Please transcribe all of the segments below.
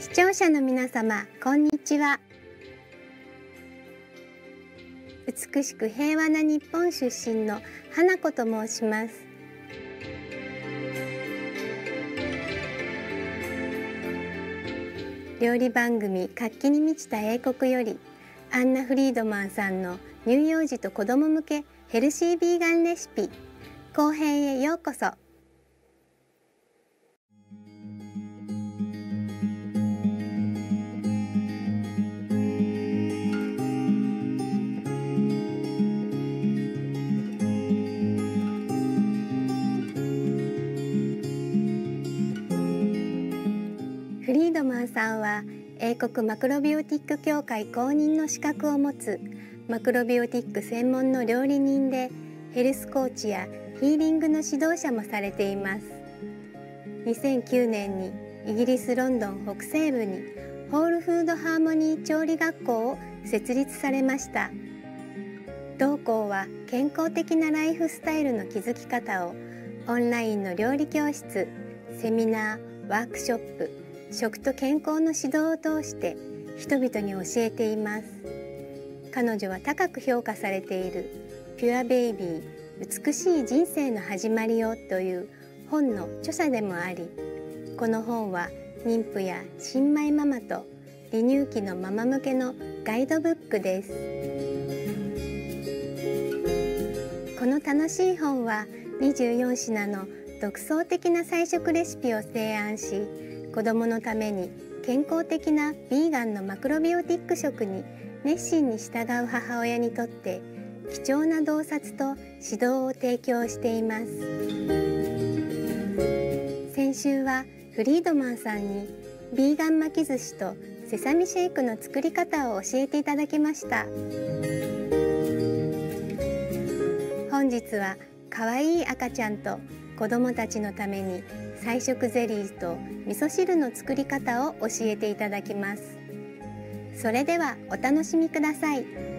視聴者の皆様こんにちは。美しく平和な日本出身の花子と申します。料理番組活気に満ちた英国よりアンナ・フリードマンさんの乳幼児と子ども向けヘルシービーガンレシピ後編へようこそ。さんは英国マクロビオティック協会公認の資格を持つマクロビオティック専門の料理人でヘルスコーチやヒーリングの指導者もされています。2009年にイギリス・ロンドン北西部にホールフードハーモニー調理学校を設立されました。同校は健康的なライフスタイルの築き方をオンラインの料理教室セミナーワークショップ食と健康の指導を通して人々に教えています。彼女は高く評価されているピュアベイビー美しい人生の始まりをという本の著者でもありこの本は妊婦や新米ママと離乳期のママ向けのガイドブックです。この楽しい本は24品の独創的な菜食レシピを提案し子どものために健康的なヴィーガンのマクロビオティック食に熱心に従う母親にとって貴重な洞察と指導を提供しています。先週はフリードマンさんにヴィーガン巻き寿司とセサミシェイクの作り方を教えていただきました。本日は可愛い赤ちゃんと子供たちのために菜食ゼリーと味噌汁の作り方を教えていただきます。それではお楽しみください。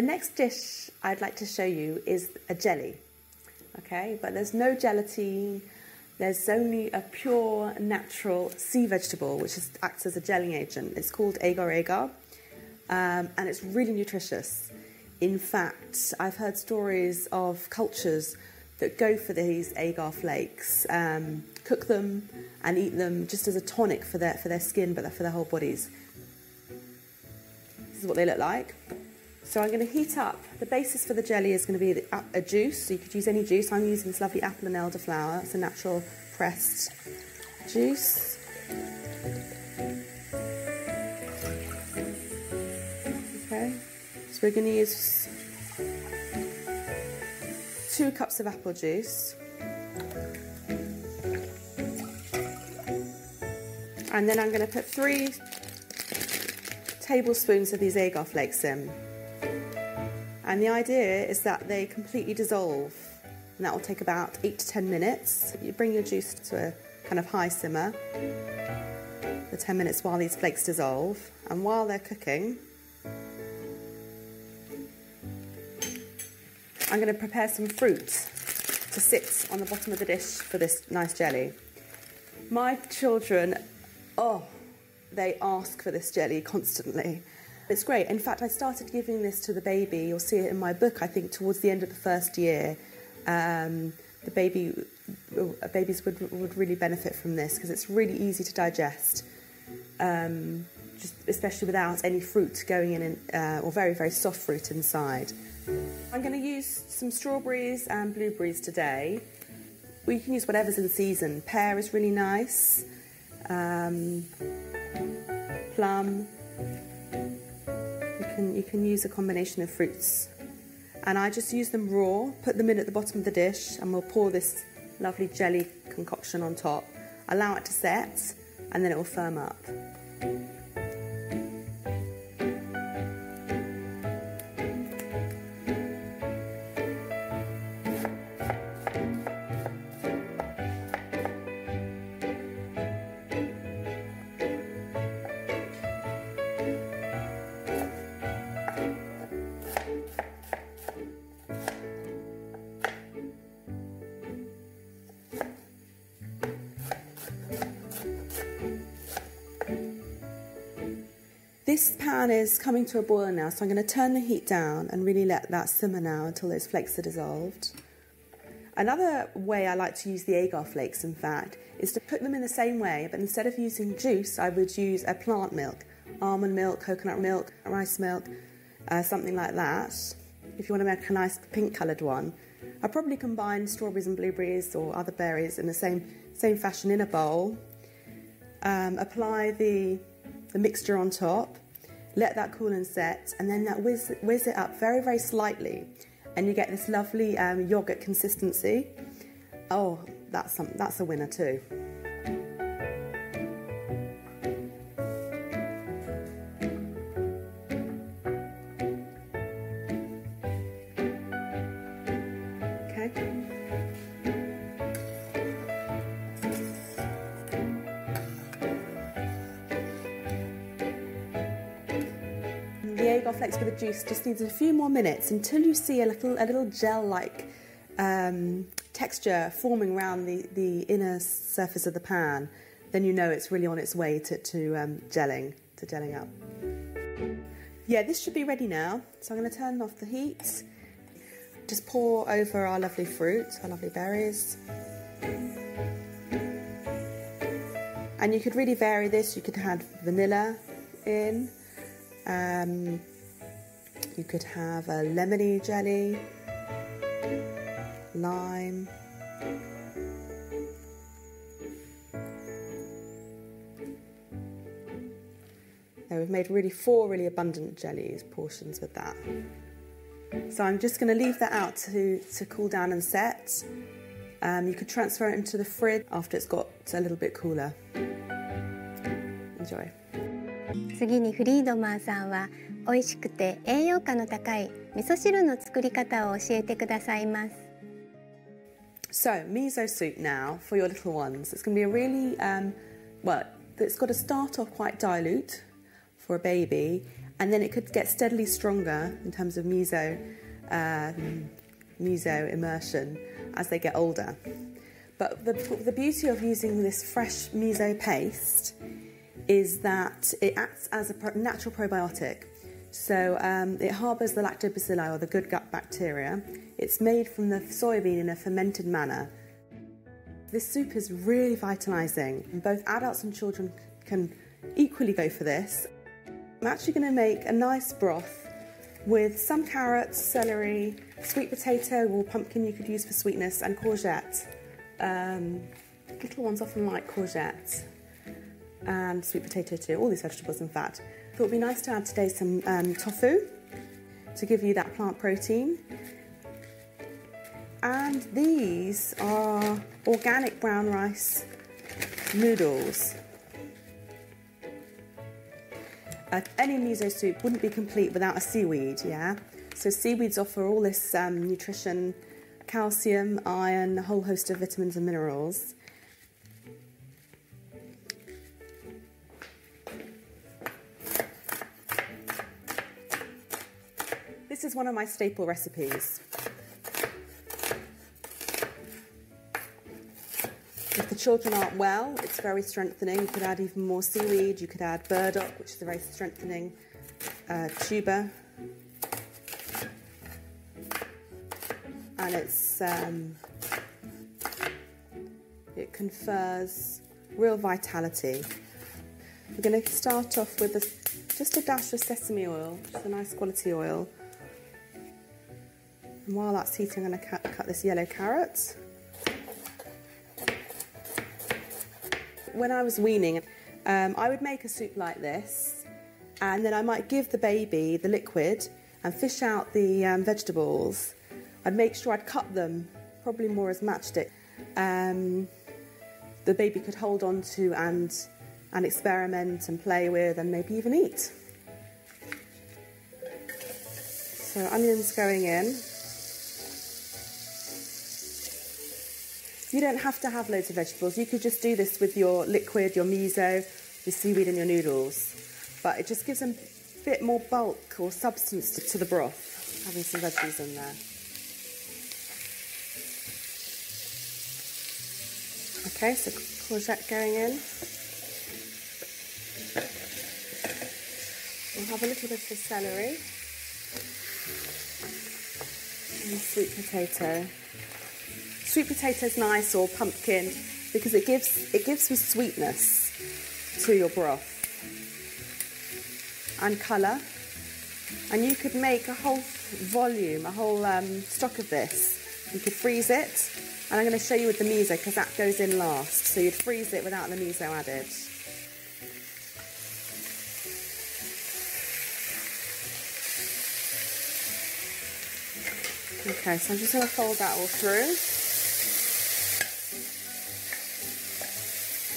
The next dish I'd like to show you is a jelly. Okay, but there's no gelatine, there's only a pure natural sea vegetable which is, acts as a gelling agent. It's called agar agar um, and it's really nutritious. In fact, I've heard stories of cultures that go for these agar flakes, um, cook them and eat them just as a tonic for their, for their skin but for their whole bodies. This is what they look like. So I'm going to heat up. The basis for the jelly is going to be uh, a juice. So you could use any juice. I'm using this lovely apple and elderflower. It's a natural pressed juice. Okay. So we're going to use two cups of apple juice. And then I'm going to put three tablespoons of these agar flakes in. And the idea is that they completely dissolve, and that will take about 8 to 10 minutes. You bring your juice to a kind of high simmer for 10 minutes while these flakes dissolve, and while they're cooking, I'm going to prepare some fruit to sit on the bottom of the dish for this nice jelly. My children, oh, they ask for this jelly constantly. It's great. In fact, I started giving this to the baby. You'll see it in my book, I think, towards the end of the first year. Um, the baby, uh, babies would, would really benefit from this because it's really easy to digest, um, just especially without any fruit going in, uh, or very, very soft fruit inside. I'm going to use some strawberries and blueberries today. We can use whatever's in season. Pear is really nice. Um, plum can you can use a combination of fruits. And I just use them raw, put them in at the bottom of the dish, and we'll pour this lovely jelly concoction on top. Allow it to set, and then it will firm up. This pan is coming to a boil now, so I'm going to turn the heat down and really let that simmer now until those flakes are dissolved. Another way I like to use the agar flakes, in fact, is to put them in the same way, but instead of using juice, I would use a plant milk, almond milk, coconut milk, rice milk, uh, something like that. If you want to make a nice pink coloured one, I probably combine strawberries and blueberries or other berries in the same same fashion in a bowl. Um, apply the the mixture on top, let that cool and set, and then that whiz, whiz it up very very slightly, and you get this lovely um, yogurt consistency. Oh, that's some, that's a winner too. The agar flakes with the juice just needs a few more minutes until you see a little a little gel-like um, texture forming around the, the inner surface of the pan. Then you know it's really on its way to, to um, gelling, to gelling up. Yeah, this should be ready now. So I'm going to turn off the heat. Just pour over our lovely fruit, our lovely berries. And you could really vary this. You could add vanilla in. Um, you could have a lemony jelly, lime. Now we've made really four really abundant jellies portions with that. So I'm just going to leave that out to, to cool down and set. Um, you could transfer it into the fridge after it's got a little bit cooler. Enjoy. 次にフリードマンさんは美味しくて栄養価の高い味噌汁の作り方を教えてくださいます。So, miso soup now for your little ones. It's going to be a really, um, well, it's got to start off quite dilute for a baby, and then it could get steadily stronger in terms of miso, um, miso immersion as they get older. But the, the beauty of using this fresh miso paste is that it acts as a natural probiotic. So um, it harbours the lactobacilli or the good gut bacteria. It's made from the soybean in a fermented manner. This soup is really vitalising. And both adults and children can equally go for this. I'm actually going to make a nice broth with some carrots, celery, sweet potato or pumpkin you could use for sweetness, and courgette. Um, little ones often like courgette and sweet potato too, all these vegetables in fact. Thought it would be nice to add today some um, tofu to give you that plant protein. And these are organic brown rice noodles. Uh, any miso soup wouldn't be complete without a seaweed, yeah? So seaweeds offer all this um, nutrition, calcium, iron, a whole host of vitamins and minerals. This is one of my staple recipes. If the children aren't well, it's very strengthening. You could add even more seaweed. You could add burdock, which is a very strengthening uh, tuber. And it's um, it confers real vitality. We're going to start off with a, just a dash of sesame oil, just a nice quality oil. And while that's heating, I'm going to cut, cut this yellow carrot. When I was weaning, um, I would make a soup like this, and then I might give the baby the liquid and fish out the um, vegetables. I'd make sure I'd cut them, probably more as matchstick. Um, the baby could hold on to and and experiment and play with and maybe even eat. So onions going in. You don't have to have loads of vegetables. You could just do this with your liquid, your miso, your seaweed and your noodles. But it just gives a bit more bulk or substance to, to the broth, having some veggies in there. Okay, so courgette going in. We'll have a little bit of celery and sweet potato. Sweet potato is nice or pumpkin because it gives it gives some sweetness to your broth and colour. And you could make a whole volume, a whole um, stock of this. You could freeze it, and I'm going to show you with the miso because that goes in last. So you'd freeze it without the miso added. Okay, so I'm just going to fold that all through.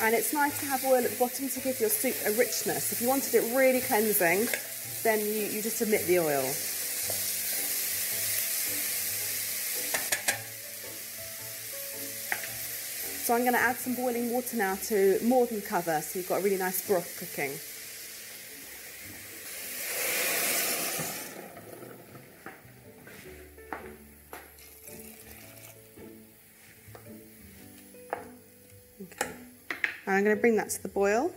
And it's nice to have oil at the bottom to give your soup a richness. If you wanted it really cleansing, then you, you just omit the oil. So I'm going to add some boiling water now to more than cover so you've got a really nice broth cooking. I'm going to bring that to the boil.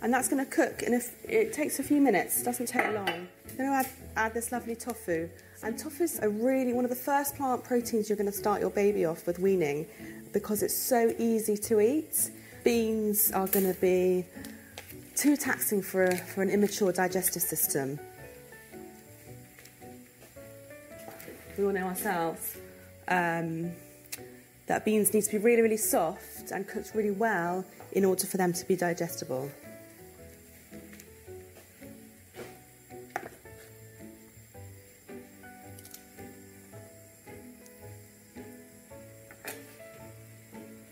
And that's going to cook and it takes a few minutes, doesn't take long. Then I'm going to add, add this lovely tofu. And tofu's a really one of the first plant proteins you're going to start your baby off with weaning because it's so easy to eat. Beans are going to be too taxing for, a, for an immature digestive system. We all know ourselves um, that beans need to be really, really soft and cooked really well in order for them to be digestible.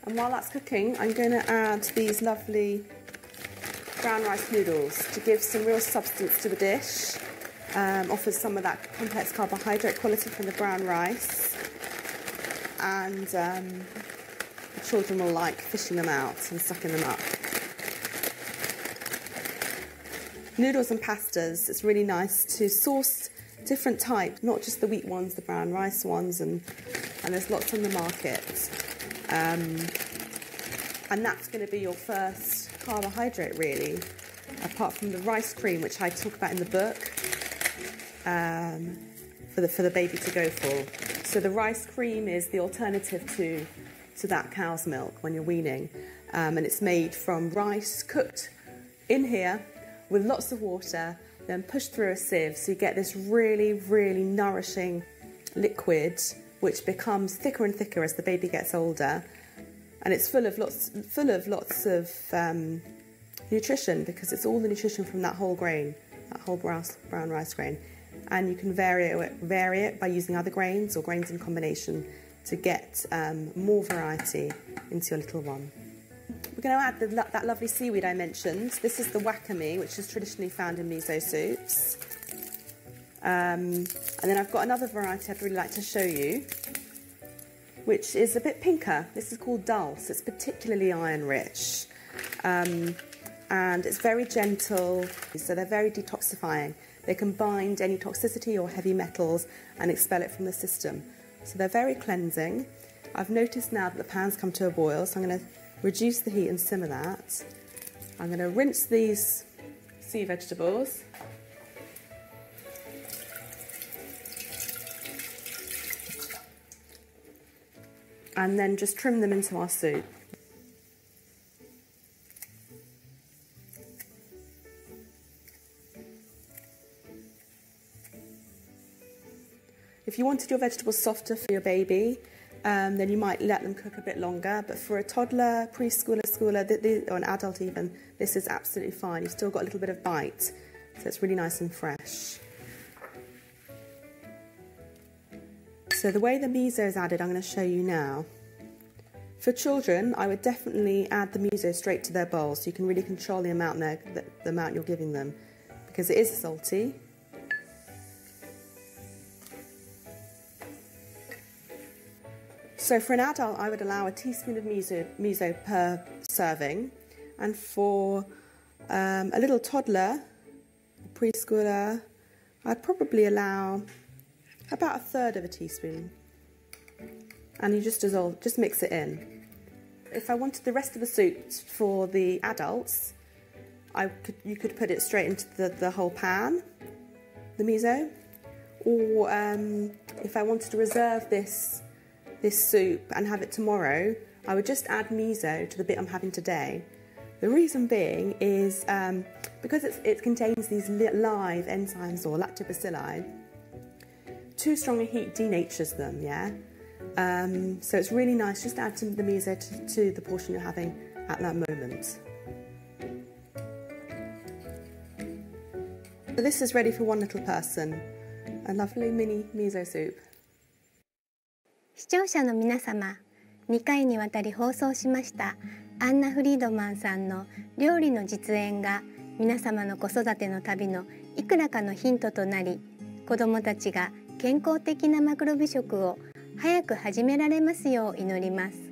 And while that's cooking, I'm going to add these lovely brown rice noodles to give some real substance to the dish. Um, offers some of that complex carbohydrate quality from the brown rice. And um, children will like fishing them out and sucking them up. Noodles and pastas, it's really nice to source different types, not just the wheat ones, the brown rice ones, and, and there's lots on the market. Um, and that's going to be your first carbohydrate, really, apart from the rice cream, which I talk about in the book, um, for the for the baby to go for. So the rice cream is the alternative to to that cow's milk when you're weaning, um, and it's made from rice cooked in here with lots of water, then pushed through a sieve, so you get this really, really nourishing liquid which becomes thicker and thicker as the baby gets older. And it's full of lots, full of lots of um, nutrition because it's all the nutrition from that whole grain, that whole brown, brown rice grain. And you can vary it, vary it by using other grains or grains in combination to get um, more variety into your little one. We're going to add the, that lovely seaweed I mentioned. This is the wakame, which is traditionally found in miso soups. Um, and then I've got another variety I'd really like to show you, which is a bit pinker. This is called dulse. It's particularly iron rich. Um, and it's very gentle, so they're very detoxifying. They can bind any toxicity or heavy metals and expel it from the system. So they're very cleansing. I've noticed now that the pan's come to a boil, so I'm going to reduce the heat and simmer that. I'm going to rinse these sea vegetables. and then just trim them into our soup. If you wanted your vegetables softer for your baby, um, then you might let them cook a bit longer. But for a toddler, preschooler, schooler, or an adult even, this is absolutely fine. You've still got a little bit of bite, so it's really nice and fresh. So the way the miso is added, I'm going to show you now. For children, I would definitely add the miso straight to their bowl so you can really control the amount, the, the amount you're giving them because it is salty. So for an adult, I would allow a teaspoon of miso, miso per serving. And for um, a little toddler, a preschooler, I'd probably allow about a third of a teaspoon. And you just dissolve, just mix it in. If I wanted the rest of the soup for the adults, I could, you could put it straight into the, the whole pan, the miso, or um, if I wanted to reserve this this soup and have it tomorrow, I would just add miso to the bit I'm having today. The reason being is um, because it contains these live enzymes or lactobacilli, too strong a heat denatures them, yeah? Um, so it's really nice just add some of the miso to, to the portion you're having at that moment. So this is ready for one little person. A lovely mini miso soup. 視聴者の皆様、2回にわたり放送しましたアンナ・フリードマンさんの料理の実演が皆様の子育ての旅のいくらかのヒントとなり子どもたちが健康的なマクロ美食を早く始められますよう祈ります。